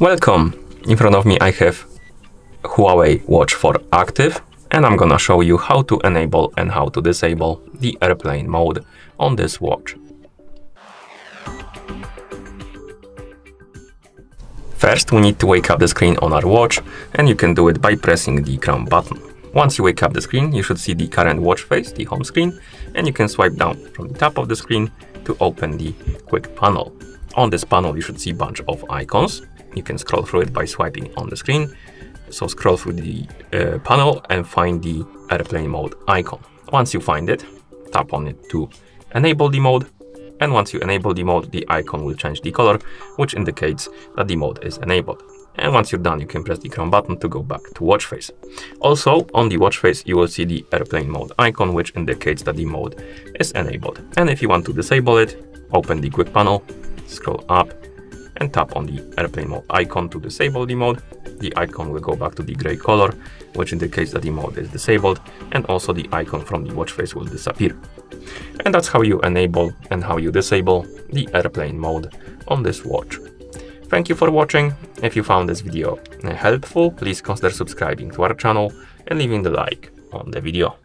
Welcome! In front of me I have Huawei Watch 4 Active and I'm gonna show you how to enable and how to disable the airplane mode on this watch. First we need to wake up the screen on our watch and you can do it by pressing the crown button. Once you wake up the screen you should see the current watch face, the home screen, and you can swipe down from the top of the screen to open the quick panel. On this panel you should see a bunch of icons you can scroll through it by swiping on the screen. So scroll through the uh, panel and find the airplane mode icon. Once you find it, tap on it to enable the mode. And once you enable the mode, the icon will change the color, which indicates that the mode is enabled. And once you're done, you can press the crown button to go back to watch face. Also, on the watch face, you will see the airplane mode icon, which indicates that the mode is enabled. And if you want to disable it, open the quick panel, scroll up, and tap on the airplane mode icon to disable the mode. The icon will go back to the gray color, which indicates that the mode is disabled, and also the icon from the watch face will disappear. And that's how you enable and how you disable the airplane mode on this watch. Thank you for watching. If you found this video helpful, please consider subscribing to our channel and leaving the like on the video.